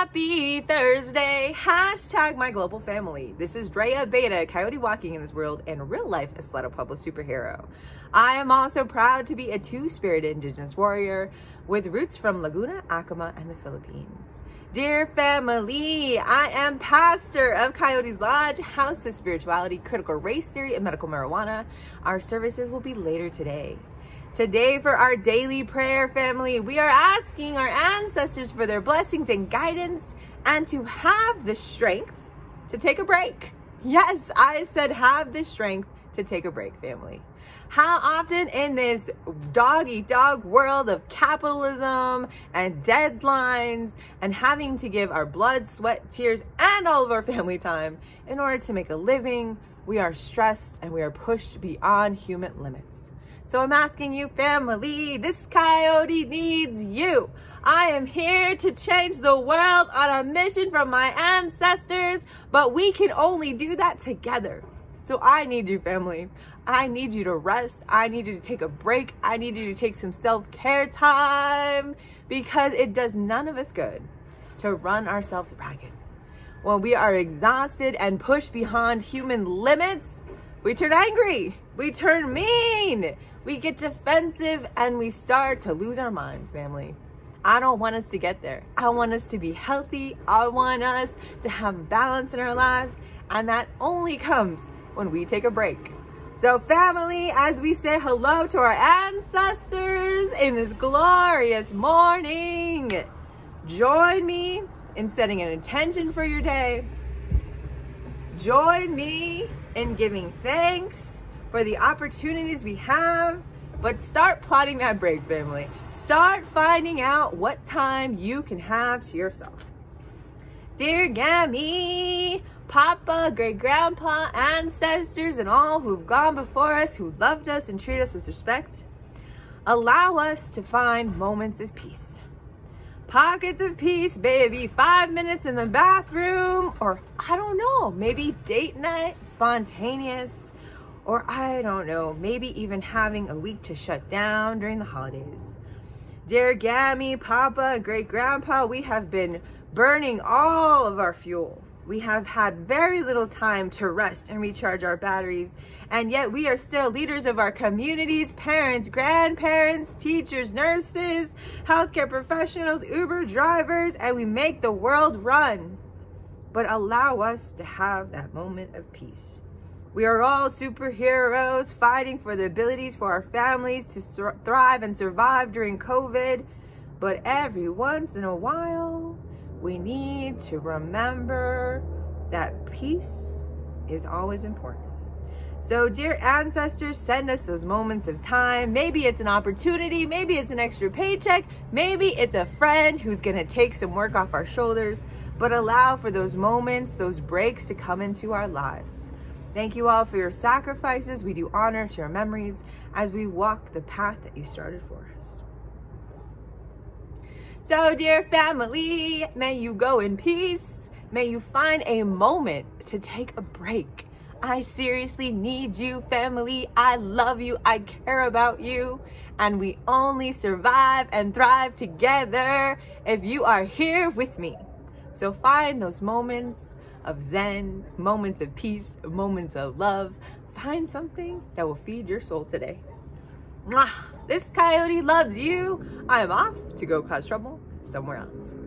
Happy Thursday! Hashtag my global family. This is Dre Abeita, coyote walking in this world and real life Isleta Pueblo superhero. I am also proud to be a two-spirited indigenous warrior with roots from Laguna, Acoma, and the Philippines. Dear family, I am pastor of Coyotes Lodge, House of Spirituality, Critical Race Theory, and Medical Marijuana. Our services will be later today. Today for our daily prayer family, we are asking our ancestors for their blessings and guidance and to have the strength to take a break. Yes, I said have the strength to take a break family. How often in this dog eat dog world of capitalism and deadlines and having to give our blood, sweat, tears, and all of our family time in order to make a living, we are stressed and we are pushed beyond human limits. So I'm asking you, family, this coyote needs you. I am here to change the world on a mission from my ancestors, but we can only do that together. So I need you, family. I need you to rest. I need you to take a break. I need you to take some self-care time because it does none of us good to run ourselves ragged. When we are exhausted and pushed beyond human limits, we turn angry. We turn mean we get defensive and we start to lose our minds, family. I don't want us to get there. I want us to be healthy. I want us to have balance in our lives. And that only comes when we take a break. So family, as we say hello to our ancestors in this glorious morning, join me in setting an intention for your day. Join me in giving thanks for the opportunities we have, but start plotting that break, family. Start finding out what time you can have to yourself. Dear Gammy, Papa, great grandpa, ancestors, and all who've gone before us, who loved us and treated us with respect, allow us to find moments of peace. Pockets of peace, baby. Five minutes in the bathroom, or I don't know, maybe date night, spontaneous or I don't know, maybe even having a week to shut down during the holidays. Dear Gammy, Papa, and Great Grandpa, we have been burning all of our fuel. We have had very little time to rest and recharge our batteries, and yet we are still leaders of our communities, parents, grandparents, teachers, nurses, healthcare professionals, Uber drivers, and we make the world run. But allow us to have that moment of peace. We are all superheroes fighting for the abilities for our families to thrive and survive during COVID. But every once in a while, we need to remember that peace is always important. So dear ancestors, send us those moments of time. Maybe it's an opportunity, maybe it's an extra paycheck, maybe it's a friend who's gonna take some work off our shoulders, but allow for those moments, those breaks to come into our lives. Thank you all for your sacrifices. We do honor to your memories as we walk the path that you started for us. So, dear family, may you go in peace. May you find a moment to take a break. I seriously need you, family. I love you. I care about you. And we only survive and thrive together if you are here with me. So find those moments of zen, moments of peace, moments of love. Find something that will feed your soul today. Mwah! This coyote loves you. I am off to go cause trouble somewhere else.